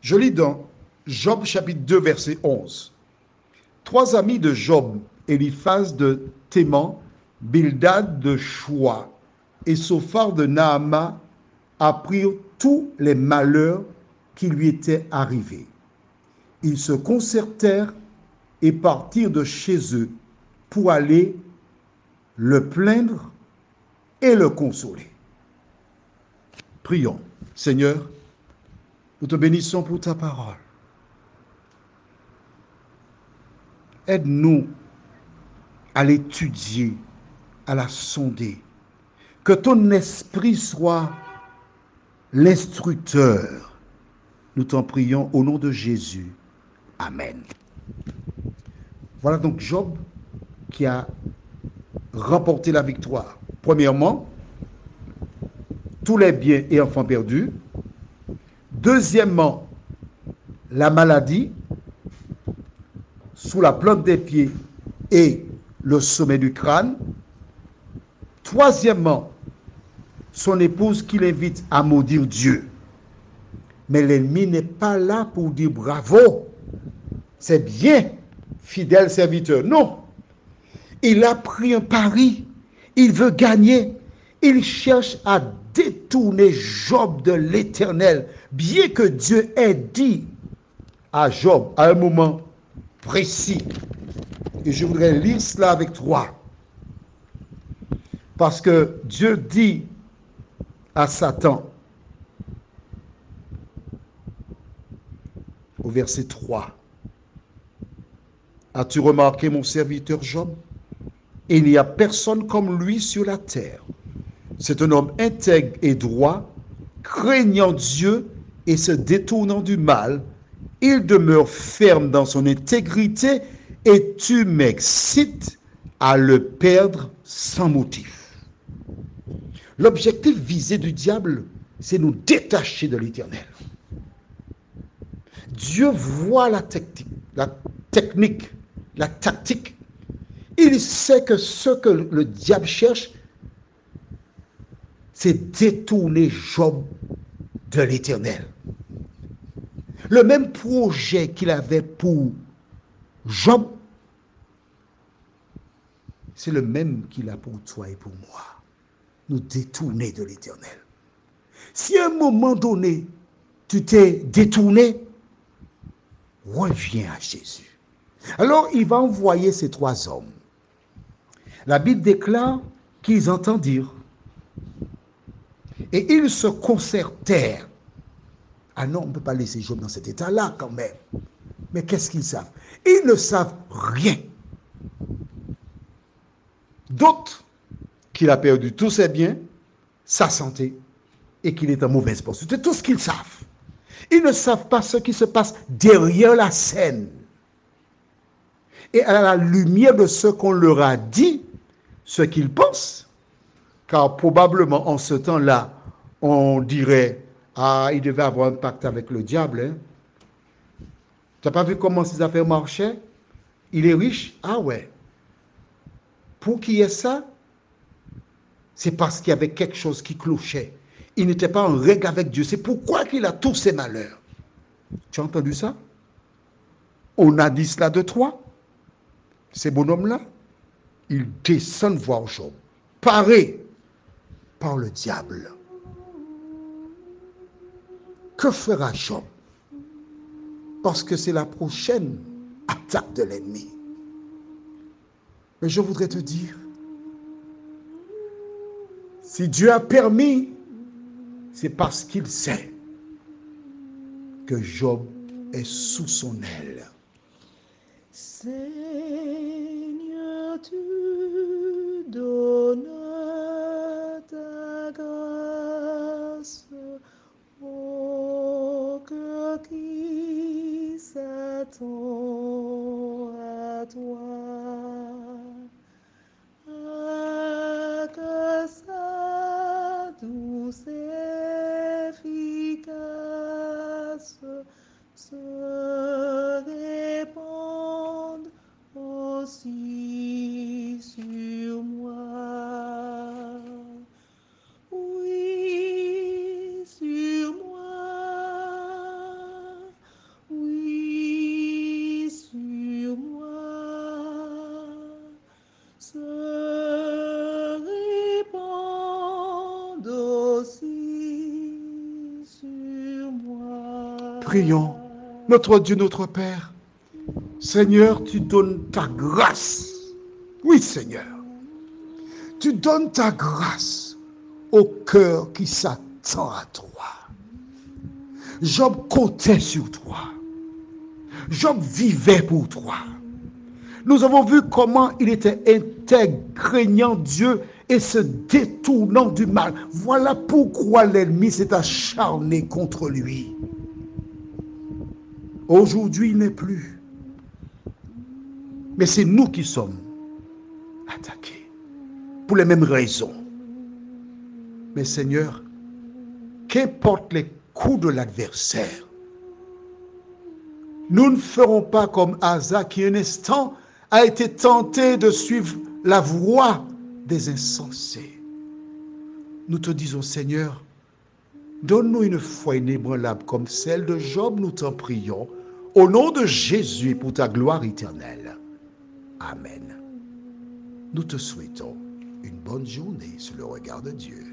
Je lis dans Job chapitre 2 verset 11. Trois amis de Job, Eliphaz de Théman, Bildad de Choua et Sophar de Naama, apprirent tous les malheurs qui lui étaient arrivés. Ils se concertèrent et partirent de chez eux pour aller le plaindre et le consoler. Prions. Seigneur, nous te bénissons pour ta parole. Aide-nous à l'étudier, à la sonder. Que ton esprit soit l'instructeur. Nous t'en prions au nom de Jésus. Amen. Voilà donc Job qui a remporté la victoire. Premièrement, tous les biens et enfants perdus. Deuxièmement, la maladie sous la plante des pieds et le sommet du crâne. Troisièmement, son épouse qui l'invite à maudire Dieu. Mais l'ennemi n'est pas là pour dire bravo, c'est bien, fidèle serviteur. Non, il a pris un pari, il veut gagner, il cherche à détourner Job de l'éternel, bien que Dieu ait dit à Job à un moment précis. Et je voudrais lire cela avec toi. Parce que Dieu dit à Satan, au verset 3, As-tu remarqué mon serviteur Job? Il n'y a personne comme lui sur la terre. C'est un homme intègre et droit, craignant Dieu et se détournant du mal. Il demeure ferme dans son intégrité et tu m'excites à le perdre sans motif. L'objectif visé du diable, c'est nous détacher de l'éternel. Dieu voit la technique, la technique, la tactique. Il sait que ce que le diable cherche, c'est détourner Job de l'éternel. Le même projet qu'il avait pour Job, c'est le même qu'il a pour toi et pour moi nous détourner de l'éternel. Si à un moment donné, tu t'es détourné, reviens à Jésus. Alors il va envoyer ces trois hommes. La Bible déclare qu'ils entendirent et ils se concertèrent. Ah non, on ne peut pas laisser Job dans cet état-là quand même. Mais qu'est-ce qu'ils savent? Ils ne savent rien. D'autres qu'il a perdu tous ses biens, sa santé, et qu'il est en mauvaise posture. C'est tout ce qu'ils savent. Ils ne savent pas ce qui se passe derrière la scène. Et à la lumière de ce qu'on leur a dit, ce qu'ils pensent, car probablement en ce temps-là, on dirait, ah, il devait avoir un pacte avec le diable. Hein? Tu n'as pas vu comment ses affaires marchaient? Il est riche? Ah ouais. Pour qui est ça c'est parce qu'il y avait quelque chose qui clochait. Il n'était pas en règle avec Dieu. C'est pourquoi qu'il a tous ces malheurs. Tu as entendu ça? On a dit cela de toi. Ces bonhommes-là, ils descendent voir Job, parés par le diable. Que fera Job Parce que c'est la prochaine attaque de l'ennemi? Mais je voudrais te dire, si Dieu a permis, c'est parce qu'il sait que Job est sous son aile. Seigneur, tu donnes Prions, notre Dieu, notre Père. Seigneur, tu donnes ta grâce. Oui, Seigneur. Tu donnes ta grâce au cœur qui s'attend à toi. Job comptait sur toi. Job vivait pour toi. Nous avons vu comment il était intègre, craignant Dieu et se détournant du mal. Voilà pourquoi l'ennemi s'est acharné contre lui. Aujourd'hui, il n'est plus. Mais c'est nous qui sommes attaqués pour les mêmes raisons. Mais Seigneur, qu'importe les coups de l'adversaire, nous ne ferons pas comme Asa qui un instant a été tenté de suivre la voie des insensés. Nous te disons, Seigneur, donne-nous une foi inébranlable comme celle de Job, nous t'en prions, au nom de Jésus pour ta gloire éternelle. Amen. Nous te souhaitons une bonne journée sous le regard de Dieu.